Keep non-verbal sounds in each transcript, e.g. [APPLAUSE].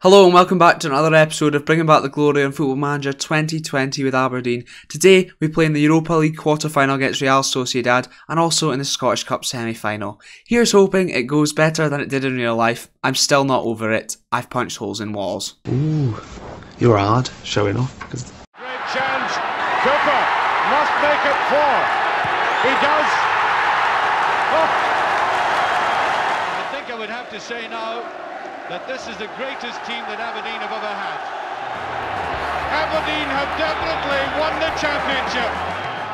Hello and welcome back to another episode of Bringing Back the Glory on Football Manager 2020 with Aberdeen. Today we play in the Europa League quarter-final against Real Sociedad and also in the Scottish Cup semi-final. Here's hoping it goes better than it did in real life. I'm still not over it. I've punched holes in walls. Ooh, you're hard showing off. Great chance. Cooper must make it four. He does. Oh. I think I would have to say now that this is the greatest team that Aberdeen have ever had. Aberdeen have definitely won the championship.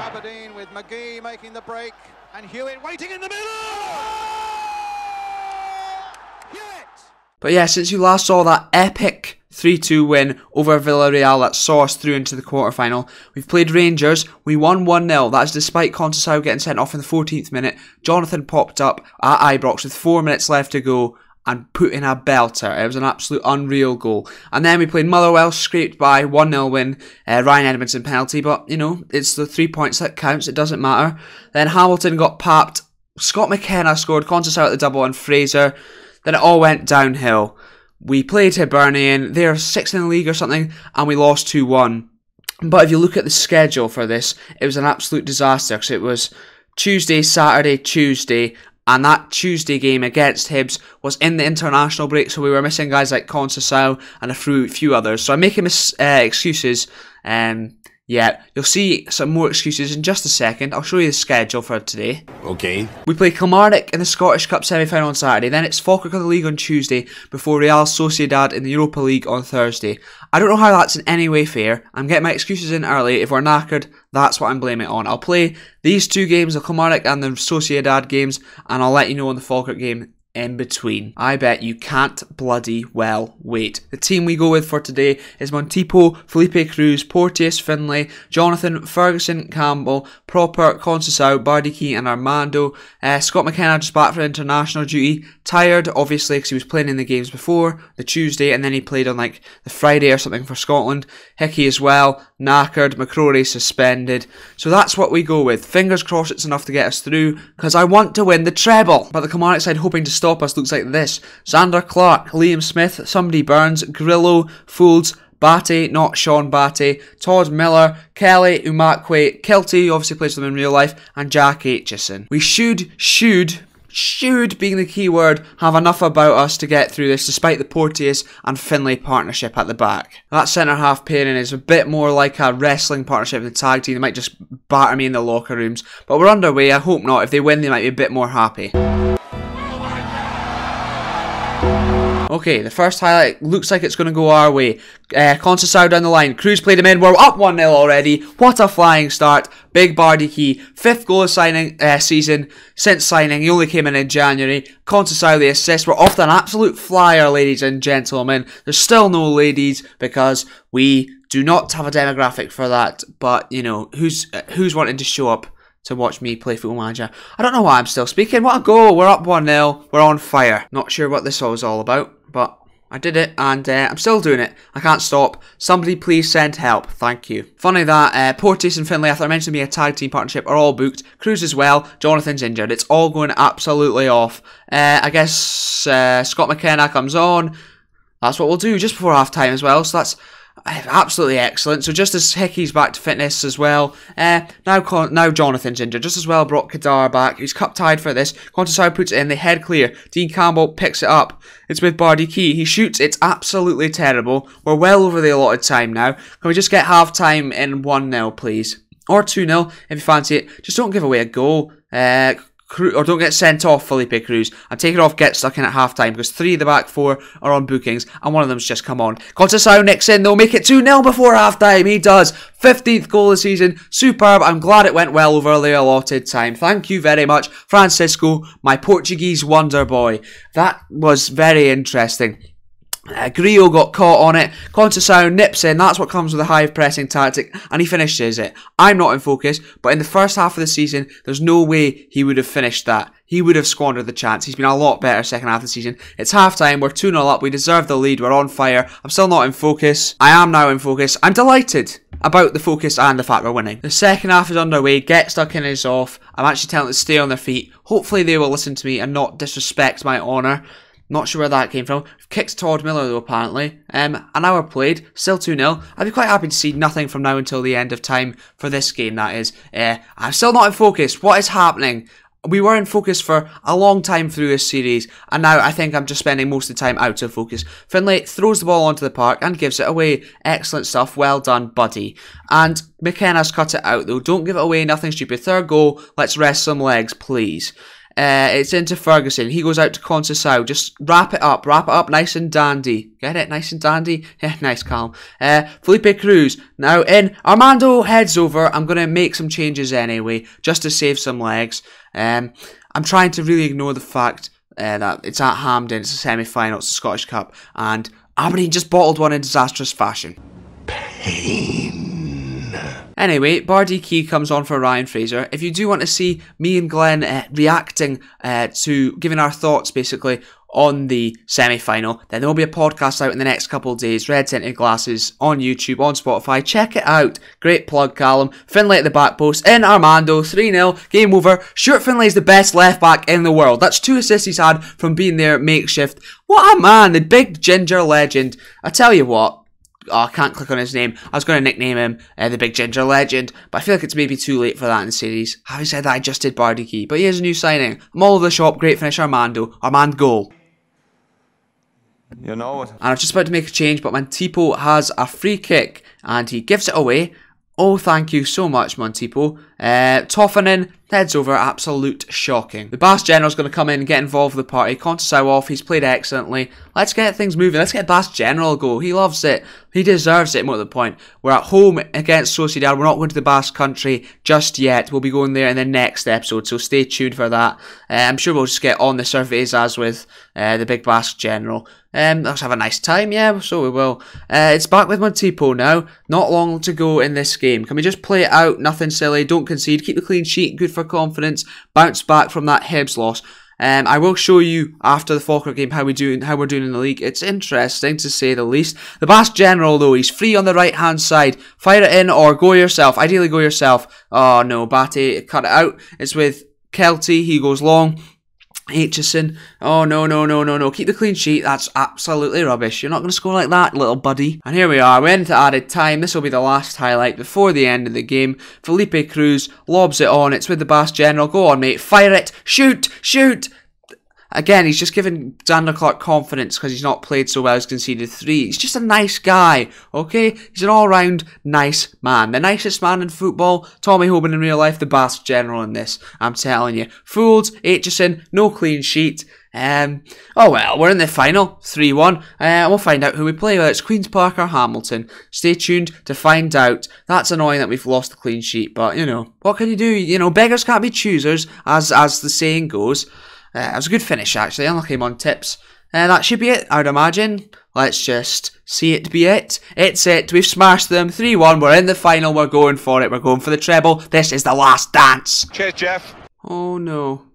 Aberdeen with McGhee making the break and Hewitt waiting in the middle. Hewitt. But yeah, since you last saw that epic 3-2 win over Villarreal that saw us through into the quarter-final. We've played Rangers, we won 1-0, that's despite Conceição getting sent off in the 14th minute. Jonathan popped up at Ibrox with 4 minutes left to go and put in a belter. It was an absolute unreal goal. And then we played Motherwell, scraped by 1 0 win, uh, Ryan Edmondson penalty, but you know, it's the three points that counts, it doesn't matter. Then Hamilton got papped, Scott McKenna scored, Conceição at the double, and Fraser. Then it all went downhill. We played Hibernian, they're sixth in the league or something, and we lost 2 1. But if you look at the schedule for this, it was an absolute disaster because it was Tuesday, Saturday, Tuesday, and that Tuesday game against Hibs was in the international break, so we were missing guys like Conceição and a few, few others. So I'm making mis- uh, excuses. Um, yeah, you'll see some more excuses in just a second. I'll show you the schedule for today. Okay. We play Kilmarnock in the Scottish Cup semi-final on Saturday, then it's Falkirk of the League on Tuesday, before Real Sociedad in the Europa League on Thursday. I don't know how that's in any way fair. I'm getting my excuses in early. If we're knackered, that's what I'm blaming it on. I'll play these two games, the Kilmarnock and the Sociedad games, and I'll let you know on the Falkirk game in between. I bet you can't bloody well wait. The team we go with for today is Montipo, Felipe Cruz, Porteous, Finlay, Jonathan, Ferguson, Campbell, Proper, Conceição, Bardghji and Armando. Uh, Scott McKenna just back for international duty. Tired, obviously, because he was playing in the games before, the Tuesday, and then he played on like the Friday or something for Scotland. Hickey as well, knackered, McCrorie suspended. So that's what we go with. Fingers crossed it's enough to get us through, because I want to win the treble. But the Kilmarnock side hoping to looks like this. Zander Clark, Liam Smith, somebody Burns, Grillo, Folds, Batty, not Sean Batty, Todd Miller, Kelly, Umakwe, Kiltie, obviously plays them in real life, and Jack Aitchison. We should, should, should, being the key word, have enough about us to get through this despite the Porteous and Finlay partnership at the back. That centre half pairing is a bit more like a wrestling partnership in the tag team. They might just batter me in the locker rooms. But we're underway, I hope not. If they win, they might be a bit more happy. Okay, the first highlight looks like it's going to go our way. Uh, Conceição down the line. Cruz played him in. We're up 1 0 already. What a flying start. Big Bardghji. Fifth goal of signing uh, season since signing. He only came in in January. Conceição the assist. We're off to an absolute flyer, ladies and gentlemen. There's still no ladies because we do not have a demographic for that. But, you know, who's uh, who's wanting to show up? to watch me play Football Manager. I don't know why I'm still speaking. What a goal. We're up 1-0. We're on fire. Not sure what this was all about, but I did it and uh, I'm still doing it. I can't stop. Somebody please send help. Thank you. Funny that uh, Porteous and Finlay, after I mentioned being a tag team partnership, are all booked. Cruz as well. Jonathan's injured. It's all going absolutely off. Uh, I guess uh, Scott McKenna comes on. That's what we'll do just before half time as well. So that's absolutely excellent. So just as Hickey's back to fitness as well, uh, now now Jonathan's injured. Just as well brought Kadar back. He's cup tied for this. Conceição puts it in. The head clear. Dean Campbell picks it up. It's with Bardghji. He shoots. It's absolutely terrible. We're well over the allotted time now. Can we just get half time in 1 0, please? Or 2 0 if you fancy it. Just don't give away a goal. Uh, or don't get sent off Felipe Cruz take it off get stuck in at half time because three of the back four are on bookings and one of them's just come on. Conceição nicks in, they'll make it 2 0 before half time. He does. 15th goal of the season. Superb. I'm glad it went well over the allotted time. Thank you very much, Francisco, my Portuguese wonder boy. That was very interesting. Uh, got caught on it. Conceição nips in. That's what comes with a high pressing tactic, and he finishes it. I'm not in focus, but in the first half of the season, there's no way he would have finished that. He would have squandered the chance. He's been a lot better second half of the season. It's half time. We're 2 0 up. We deserve the lead. We're on fire. I'm still not in focus. I am now in focus. I'm delighted about the focus and the fact we're winning. The second half is underway. Get stuck in is off. I'm actually telling them to stay on their feet. Hopefully, they will listen to me and not disrespect my honour. Not sure where that came from. Kicked Todd Miller though apparently. Um, an hour played, still 2-0. I'd be quite happy to see nothing from now until the end of time for this game that is. Uh, I'm still not in focus. What is happening? we were in focus for a long time through this series, and now I think I'm just spending most of the time out of focus. Finlay throws the ball onto the park and gives it away. Excellent stuff. Well done, buddy. And McKenna's cut it out, though. Don't give it away. Nothing stupid. Third goal. Let's rest some legs, please. Uh, it's into Ferguson. He goes out to Conceição. Just wrap it up. Wrap it up nice and dandy. Get it? Nice and dandy? [LAUGHS] Yeah, nice, calm. Uh, Felipe Cruz. Now in. Armando heads over. I'm going to make some changes anyway, just to save some legs. Um, I'm trying to really ignore the fact uh, that it's at Hampden. It's a semi-final. It's the Scottish Cup. And Aberdeen just bottled one in disastrous fashion. Pain. Anyway, Bardghji comes on for Ryan Fraser. If you do want to see me and Glen uh, reacting uh, to giving our thoughts basically on the semi final, then there will be a podcast out in the next couple of days. Red Tinted Glasses on YouTube, on Spotify. Check it out. Great plug, Calum. Finlay at the back post in Armando, 3 0, game over. Stuart Finlay is the best left back in the world. That's two assists he's had from being there makeshift. What a man, the big ginger legend. I tell you what, oh, I can't click on his name. I was going to nickname him uh, the Big Ginger Legend, but I feel like it's maybe too late for that in the series. Having said that, I just did Bardghji, but here's a new signing. I'm all over the shop, great finish Armando. Armand goal. You know it. And I was just about to make a change, but Montipo has a free kick and he gives it away. Oh, thank you so much, Montipo. Uh, heads over, absolute shocking. The Bass General's going to come in and get involved with the party. Conceição off, he's played excellently. Let's get things moving. Let's get Bass General go. He loves it. He deserves it, more to the point. We're at home against Sociedad. We're not going to the Basque country just yet. We'll be going there in the next episode, so stay tuned for that. Uh, I'm sure we'll just get on the surveys as with uh, the Big Basque General. Um, let's have a nice time, yeah, so we will. Uh, it's back with Montipo now. Not long to go in this game. Can we just play it out? Nothing silly. Don't concede. Keep the clean sheet. Good for confidence. Bounce back from that Hibs loss. Um, I will show you after the Falkirk game how we do how we're doing in the league. It's interesting to say the least. The Basque General though, he's free on the right hand side. Fire it in or go yourself. Ideally go yourself. Oh no, Bate cut it out. It's with Kiltie. He goes long. Aitchison. Oh, no, no, no, no, no. Keep the clean sheet. That's absolutely rubbish. You're not going to score like that, little buddy. And here we are. We're into added time. This will be the last highlight before the end of the game. Felipe Cruz lobs it on. It's with the Basque General. Go on, mate. Fire it. Shoot. Shoot. Again, he's just given Zander Clark confidence because he's not played so well. He's conceded three. He's just a nice guy, okay? He's an all-round nice man. The nicest man in football. Tommy Hoban in real life, the Basque general in this. I'm telling you. Fooled, Aitchison, no clean sheet. Um, oh well, we're in the final, 3-1. Uh, we'll find out who we play. Well, it's Queen's Park or Hamilton. Stay tuned to find out. That's annoying that we've lost the clean sheet, but, you know, what can you do? You know, beggars can't be choosers, as, as the saying goes. Uh, it was a good finish, actually. Unlucky on tips. Uh, that should be it, I'd imagine. Let's just see it be it. It's it. We've smashed them. 3 1. We're in the final. We're going for it. We're going for the treble. This is the last dance. Cheers, Jeff. Oh, no.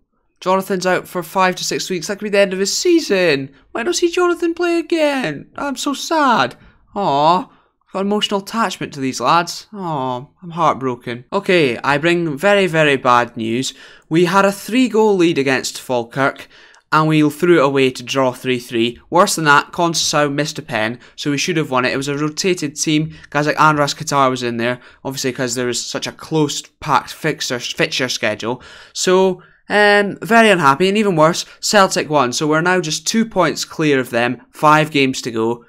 Jonathan's out for five to six weeks. That could be the end of his season. Why don't see Jonathan play again? I'm so sad. Aww got emotional attachment to these lads. Oh, I'm heartbroken. Okay, I bring very, very bad news. We had a three goal lead against Falkirk and we threw it away to draw 3-3. Worse than that, Conceição missed a pen, so we should have won it. It was a rotated team. Guys like Andras Kadar was in there, obviously because there was such a close packed fixture, fixture schedule. So, um, very unhappy, and even worse, Celtic won. So we're now just two points clear of them, five games to go.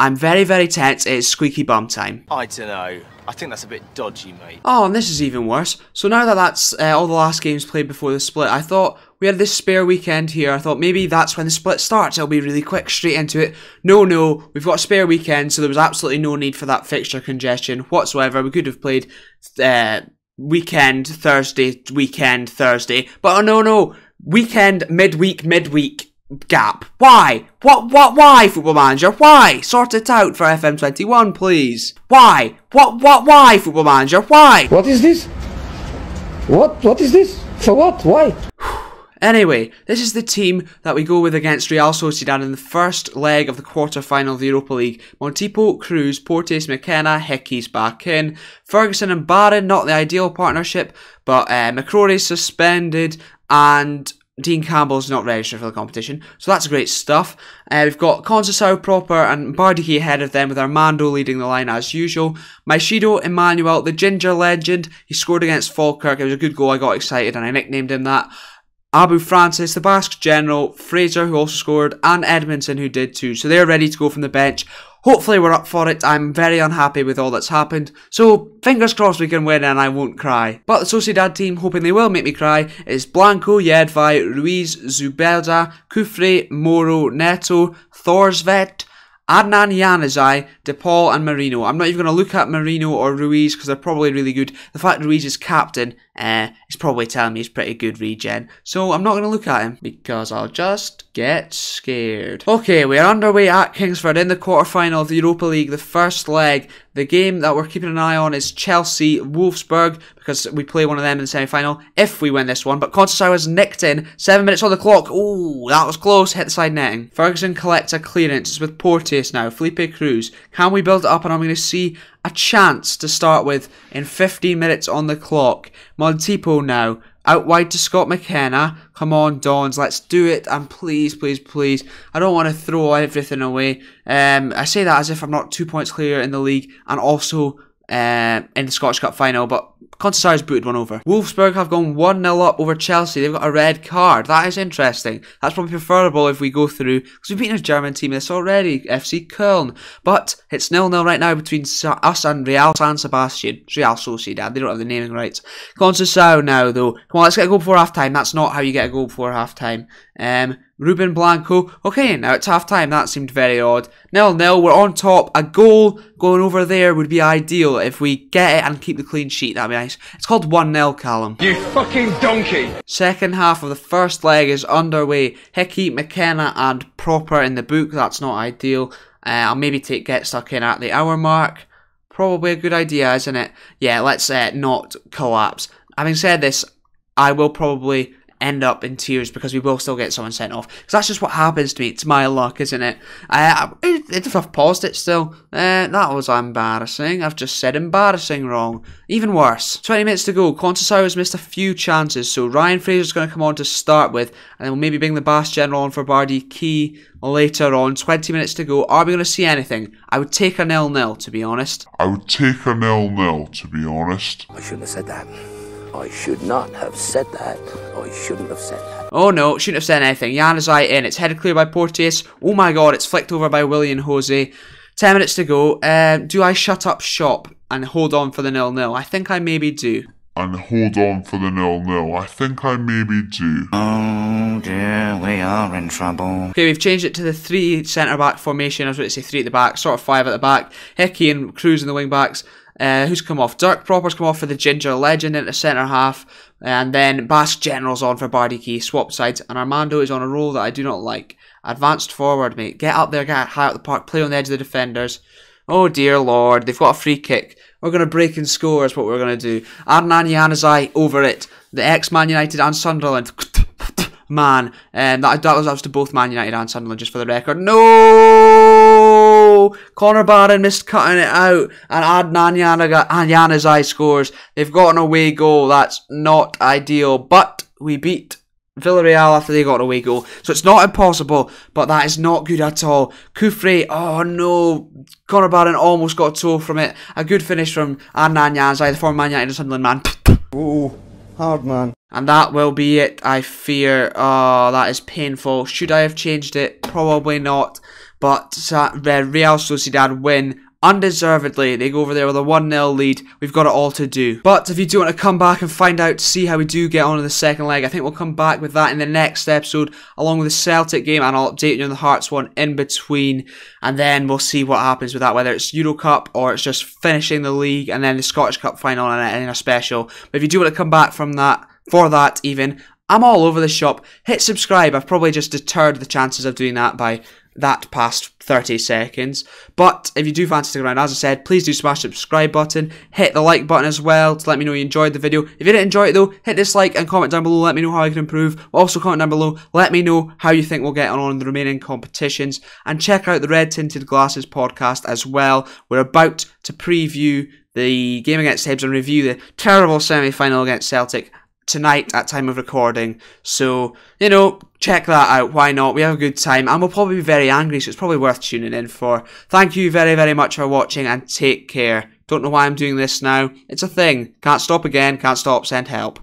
I'm very, very tense. It's squeaky bum time. I don't know. I think that's a bit dodgy, mate. Oh, and this is even worse. So now that that's uh, all the last games played before the split, I thought we had this spare weekend here. I thought maybe that's when the split starts. It'll be really quick, straight into it. No, no, we've got a spare weekend, so there was absolutely no need for that fixture congestion whatsoever. We could have played uh, weekend, Thursday, weekend, Thursday. But oh no, no, weekend, midweek, midweek gap. Why? What, what, why, Football Manager? Why? Sort it out for FM21, please. Why? What, what, why, Football Manager? Why? What is this? What, what is this? For what? Why? [SIGHS] Anyway, this is the team that we go with against Real Sociedad in the first leg of the quarter-final of the Europa League. Montipo, Cruz, Porteous, McKenna, Hickey's back in. Ferguson and Barron, not the ideal partnership, but uh, McCrorie suspended, and Dean Campbell's not registered for the competition, so that's great stuff. Uh, we've got Conceição Proper and Bardghji ahead of them with Armando leading the line as usual. Maishido Emmanuel, the ginger legend, he scored against Falkirk. It was a good goal. I got excited and I nicknamed him that. Abu Francis, the Basque general, Fraser, who also scored, and Edmondson, who did too. So they're ready to go from the bench. Hopefully, we're up for it. I'm very unhappy with all that's happened. So, fingers crossed we can win and I won't cry. But the Sociedad team, hoping they will make me cry, is Blanco, Jedvaj, Ruiz, Zubeldia, Kufre, Moro, Neto, Thorsvet, Adnan Januzaj, DePaul, and Marino. I'm not even going to look at Marino or Ruiz because they're probably really good. The fact Ruiz is captain uh, probably telling me he's pretty good regen. So I'm not going to look at him because I'll just get scared. Okay, we are underway at Kingsford in the quarterfinal of the Europa League, the first leg. The game that we're keeping an eye on is Chelsea Wolfsburg because we play one of them in the semi final if we win this one. But Conceição has nicked in, seven minutes on the clock. Ooh, that was close, hit the side netting. Ferguson collects a clearance. It's with Porteous now, Felipe Cruz. Can we build it up? And I'm going to see a chance to start with in 15 minutes on the clock. Montipo now. Out wide to Scott McKenna. Come on, Dons, let's do it. And please, please, please. I don't want to throw everything away. Um, I say that as if I'm not two points clear in the league and also uh, in the Scottish Cup final, but Conceição's booted one over. Wolfsburg have gone 1-0 up over Chelsea. They've got a red card. That is interesting. That's probably preferable if we go through, because we've beaten a German team this already, FC Köln. But it's 0-0 right now between us and Real San Sebastian. It's Real Sociedad. They don't have the naming rights. Conceição now, though. Come on, let's get a goal before half-time. That's not how you get a goal before half-time. Um, Ruben Blanco. Okay, now it's half time. That seemed very odd. Nil nil. We're on top. A goal going over there would be ideal if we get it and keep the clean sheet. That'd be nice. It's called 1 0, Calum. You fucking donkey! Second half of the first leg is underway. Hickey, McKenna, and Proper in the book. That's not ideal. Uh, I'll maybe take Get Stuck in at the hour mark. Probably a good idea, isn't it? Yeah, let's uh, not collapse. Having said this, I will probably end up in tears because we will still get someone sent off. Because that's just what happens to me. It's my luck, isn't it? Uh, if I've paused it still, uh, that was embarrassing. I've just said embarrassing wrong. Even worse. 20 minutes to go. Conceição has missed a few chances, so Ryan Fraser's going to come on to start with, and then we'll maybe bring the Basque General on for Bardghji later on. 20 minutes to go. Are we going to see anything? I would take a nil-nil, to be honest. I would take a nil-nil, to be honest. I shouldn't have said that. I should not have said that. I shouldn't have said that. Oh no, shouldn't have said anything. Januzaj in. It's headed clear by Porteous. Oh my god, it's flicked over by Willian Jose. 10 minutes to go. Uh, do I shut up shop and hold on for the nil-nil? I think I maybe do. And hold on for the nil-nil. I think I maybe do. Oh dear, we are in trouble. Okay, we've changed it to the three centre back formation. I was going to say three at the back, sort of five at the back. Hickey and Cruz in the wing backs. Uh, who's come off? Dirk Proper's come off for the Ginger Legend into centre half. And then Basque General's on for Bardghji, swap sides. And Armando is on a roll that I do not like. Advanced forward, mate. Get up there, get high up the park, play on the edge of the defenders. Oh dear lord, they've got a free kick. We're going to break and score is what we're going to do. Adnan Januzaj over it. The ex-Man United and Sunderland. [LAUGHS] Man. Um, that, that, was, was to both Man United and Sunderland, just for the record. No! Connor Barron missed cutting it out. And Adnan Januzaj scores. They've got an away goal. That's not ideal. But we beat Villarreal after they got an away goal. So it's not impossible, but that is not good at all. Kufre, oh no. Connor Barron almost got a toe from it. A good finish from Adnan Januzaj, the former Man United and Sunderland man. Ooh, hard man. And that will be it, I fear. Oh, that is painful. Should I have changed it? Probably not. But Real Sociedad win undeservedly. They go over there with a 1-0 lead. We've got it all to do. But if you do want to come back and find out, see how we do get on in the second leg, I think we'll come back with that in the next episode, along with the Celtic game, and I'll update you on the Hearts one in between, and then we'll see what happens with that, whether it's Euro Cup or it's just finishing the league, and then the Scottish Cup final and a special. But if you do want to come back from that, for that even, I'm all over the shop. Hit subscribe. I've probably just deterred the chances of doing that by that past 30 seconds. But if you do fancy sticking around, as I said, please do smash the subscribe button. Hit the like button as well to let me know you enjoyed the video. If you didn't enjoy it though, hit dislike and comment down below. Let me know how I can improve. Also comment down below. Let me know how you think we'll get on in the remaining competitions. And check out the Red Tinted Glasses podcast as well. We're about to preview the game against Hibs and review the terrible semi-final against Celtic tonight at time of recording. So, you know, check that out. Why not? We have a good time and we'll probably be very angry, so it's probably worth tuning in for. Thank you very, very much for watching and take care. Don't know why I'm doing this now. It's a thing. Can't stop again, can't stop, send help.